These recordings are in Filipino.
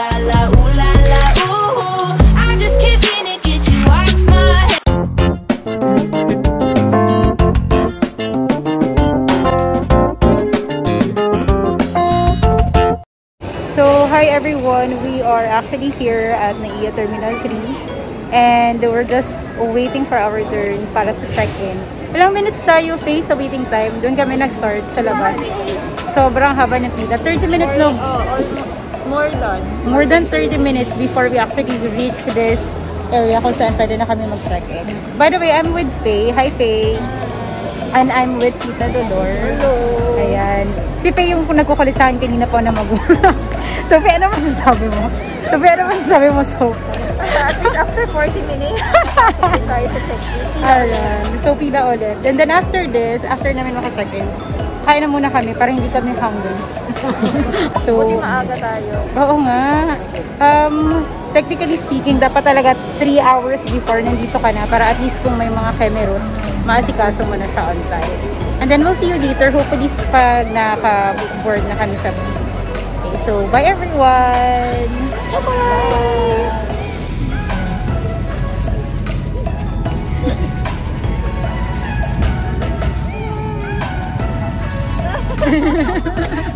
la la, ooh la la, ooh. I just can't seem to get you off my head. So, hi everyone. We are actually here at NAIA Terminal 3 and we're just waiting for our turn para sa check-in. Ilang minutes tayo face sa waiting time. Doon kami nag-start sa labas. Sobrang haba ng pila. 30 minutes long. More than. More than 30 minutes before we actually reach this area kung saan pwede na kami mag-check-in. By the way, I'm with Faye. Hi, Faye. And I'm with Tita Dolor. Hello. Ayan. Si Faye yung nagkukulit sa akin kanina po na magulang. so, Faye, ano masasabi mo? So, Faye, ano masasabi mo so? At least after 40 minutes, hindi tayo sa check-in. Ayan. So, pila ulit. And then after this, after namin maka-check-in, kain na muna kami para hindi kami hungry. so, Buti maaga tayo. Oo nga. Um, technically speaking, dapat talaga 3 hours before nandito ka na para at least kung may mga kemerot, maasikaso mo na siya on time. And then we'll see you later. Hopefully, pag naka-board na kami sa Okay, so bye everyone! Bye-bye! Dear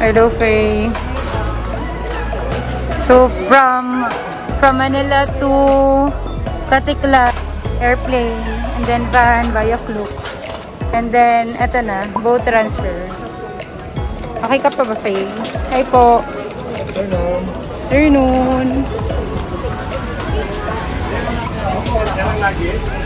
Hello, Faye. So, from from Manila to Katikla, airplane, and then van via Klook. And then, eto na, boat transfer. Okay ka pa ba, Faye? Hi po. Afternoon. Take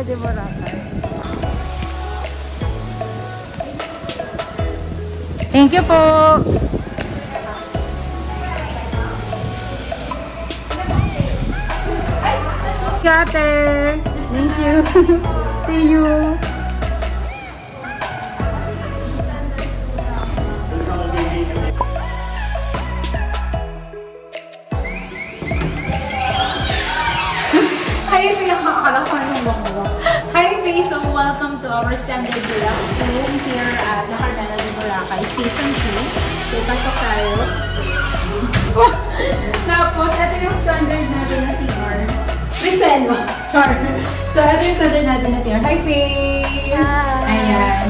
na di Boracay. Thank you po. Ate. Thank you. See you. Hi, Faye. So, welcome to our standard deluxe room here at La Carmela de Boracay, Station 2. So, pasok tayo. Tapos, ito yung standard natin na CR. Riseno. Char. So, ito yung standard natin na CR. Hi, Faye! Hi. Ayan.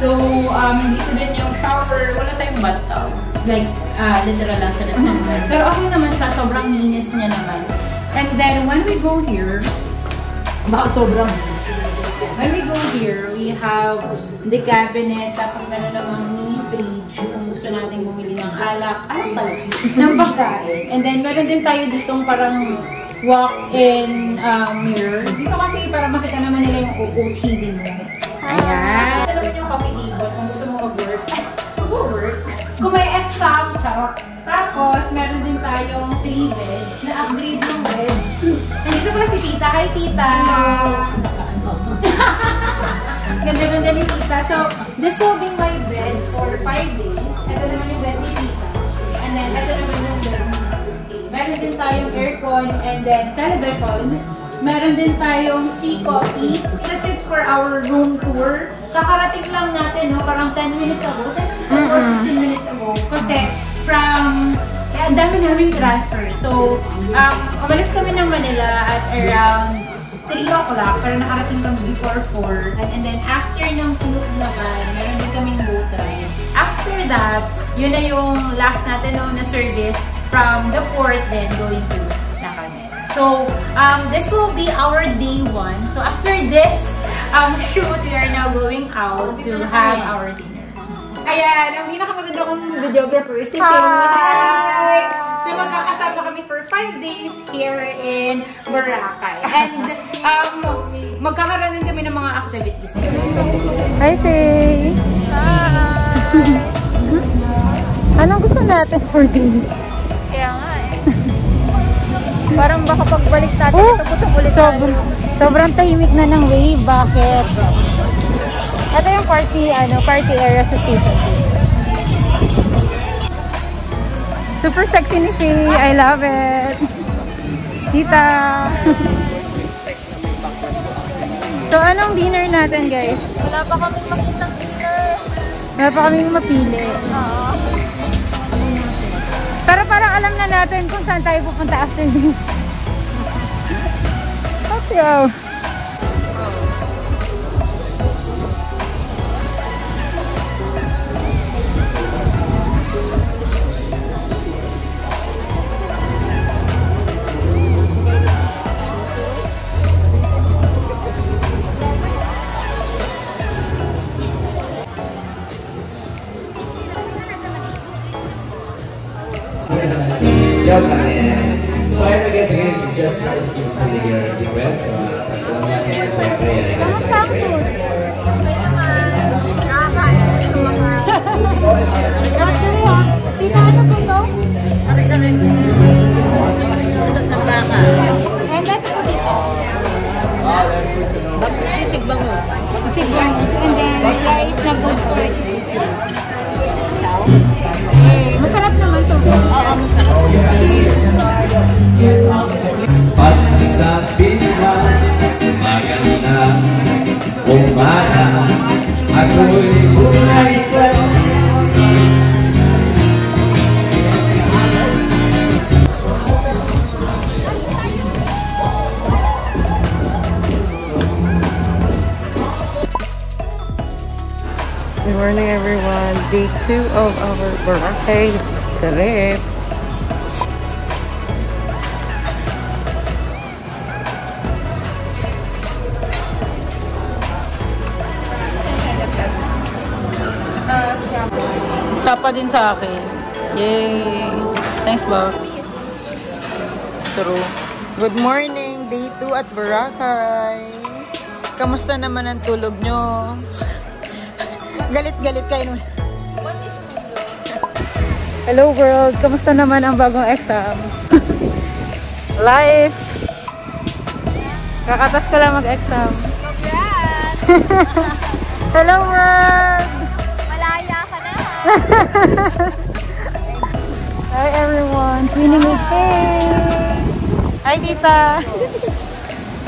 So, um, dito din yung shower. Wala tayong bathtub. Like, ah, literal lang na standard. Pero okay naman siya. Sobrang linis niya naman. And then, when we go here, baka sobrang When we go here, we have the cabinet, tapos meron namang mini fridge kung gusto natin bumili ng alak, alak pala, ng pagkain. And then, meron din tayo ditong parang walk-in um, mirror. Dito kasi para makita naman nila yung OOTD mo. Ayan. Ito naman yung coffee table kung gusto mo mag-work. Ay, mag-work. Kung may exam, charot. Tapos, meron din tayong three beds, Hi, Tita! Ganda-ganda ni Tita. So, this will be my bed for five days. Ito naman yung bed ni Tita. And then, ito naman yung bed ni. Meron din tayong aircon and then television. Meron din tayong tea coffee. That's it for our room tour. Kakarating lang natin, no? Parang 10 minutes ago. 10 minutes ago, 15 minutes ago. Kasi from eh, ang dami naming transfer. So, um, umalis kami ng Manila at around 3 o'clock, pero nakarating kami before 4. And, and then after ng Pinuglaban, meron din kaming boat ride. After that, yun na yung last natin no, na service from the port then going to Nakamen. So, um, this will be our day one. So, after this um, shoot, we are now going out to have our dinner. Ayan, ang pinakamaganda kong videographer, si Tim. Hi! 5 days here in Boracay. And, um, magkakaroon din kami ng mga activities. Hi, Tay! Anong gusto natin for dinner? Kaya nga eh. Parang baka pagbalik natin, Oh, ito gusto ulit tayo. Sobrang, tahimik na ng wave. Bakit? Ito yung party, ano, party area sa station. Super sexy ni Faye. I love it. Tita. so, anong dinner natin, guys? Wala pa kami makitang dinner. Wala pa kaming mapili. Oo. Pero parang alam na natin kung saan tayo pupunta after this. Okay. oh. Day 2 of our Boracay trip. Tapa din sa akin. Yay! Thanks, Bob. True. Good morning! Day 2 at Boracay. Kamusta naman ang tulog nyo? Galit-galit kayo nun. Hello world! Kamusta naman ang bagong exam? Life! Kakatas ko lang mag-exam. Hello world! Malaya ka na. Hi everyone! Twinning with Faye! Hi tita!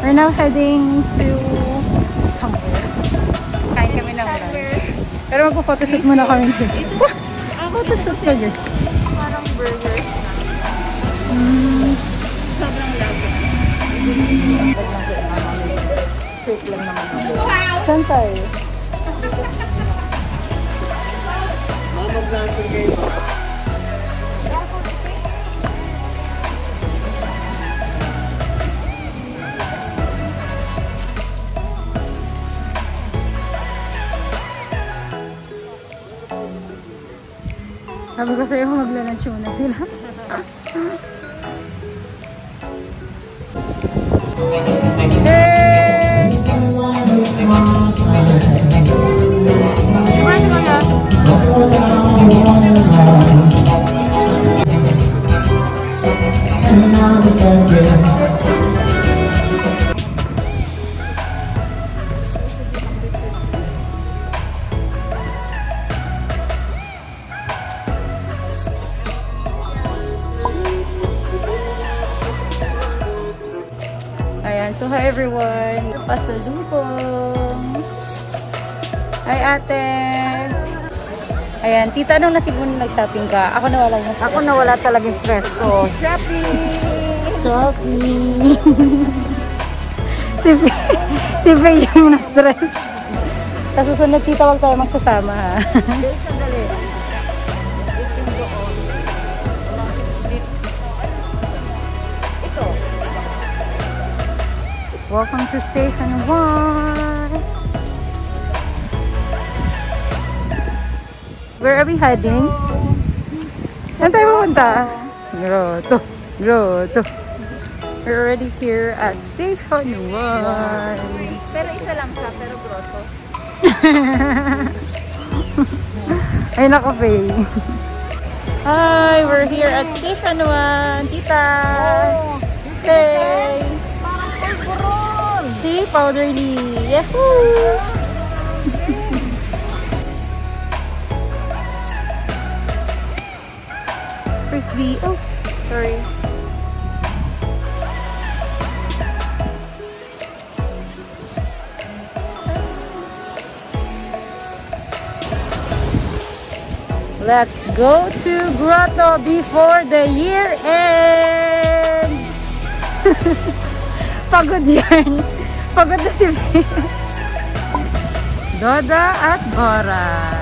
We're now heading to somewhere. Kain kami ng. Pero magpo-photoshoot muna kami. Ah, photoshoot ka dyan. Parang burger. Saan tayo? Sabi ko sa'yo, magla-lunch muna sila. Hey! Kumain Ayan, tita, anong nasibon nag-shopping ka? Ako nawala yung stress. Ako nawala talaga yung stress ko. Shopping! Shopping. si Faye, si Faye yung na-stress. Sa susunod tita, wag tayo magsasama ha. Sandali. Welcome to Station 1. Where are we heading? Saan tayo pupunta? Grotto. Grotto. We're already here at Station 1. Pero isa lang siya, pero grotto. Ay, nako, Faye. Hi, we're here at Station 1. Tita! Hey! Si Powderly! Yahoo! Frisbee. Oh, sorry. Let's go to Grotto before the year ends! Pagod yan. Pagod na si. Doda at Bora.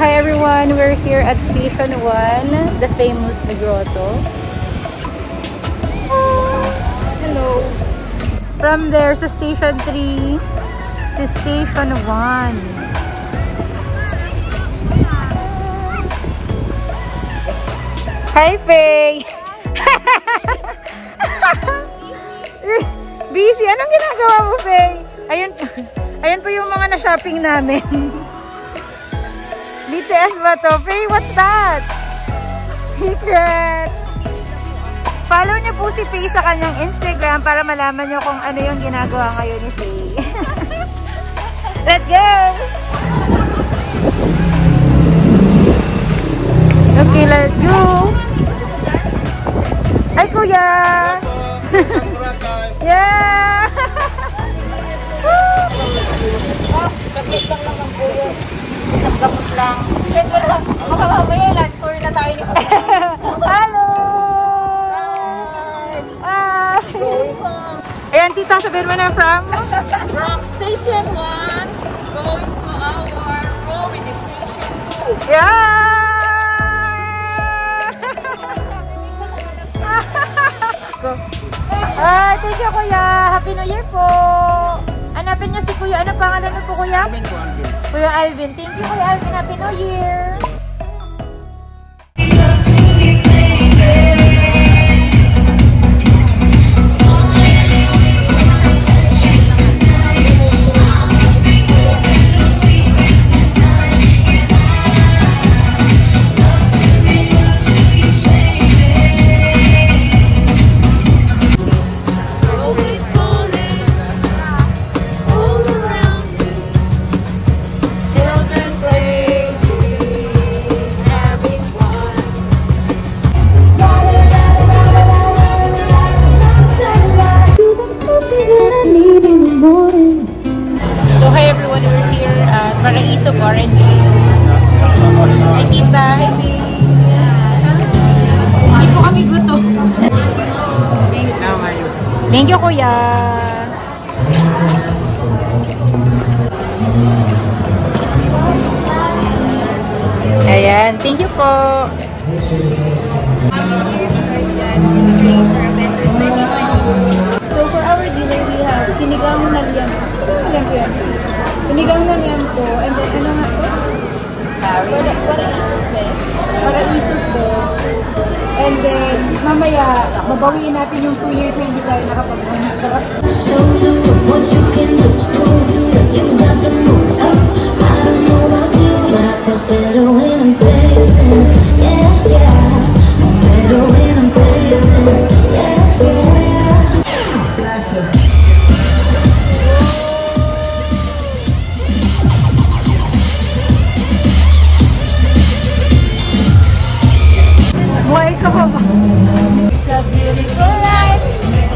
Hi everyone. We're here at Station 1, the famous Grotto. Ah, Hello. From there sa Station 3 to Station 1. Hi, Faye! Busy. Anong ginagawa mo, Faye? Ayun, ayun po yung mga na-shopping namin. BTS ba to? Faye, what's that? Secret! Follow niyo po si Faye sa kanyang Instagram para malaman niyo kung ano yung ginagawa ngayon ni Faye. Let's go! Okay, let's go! Ay, kuya! yeah! Tapos lang. Siyempre lang. Baka mamaya lunch tour na tayo ni Hello! Hi! Ayan, tita, sabihin mo na from? From Station 1, going to our Romy destination. Yeah! Go. Ay, thank you, kuya. Happy New Year po. Hanapin niyo si kuya. Ano pangalan niyo po, kuya? Alvin po, Alvin. Kuya Alvin. Thank you, kuya Alvin. Happy New Year. Thank you, kuya. Ayan. Thank you po. So for our dinner, we have sinigang na liempo. Liempo yan. Sinigang na liempo. And then, ano nga ito? Para, para isos best. Para isos best. And then, mamaya, babawiin natin yung 2 years na hindi tayo nakapag-lunch. Show you what you can do. You that you got the moves. I don't know about you, but I feel better when I'm dancing. Buhay ka ba? It's a beautiful life.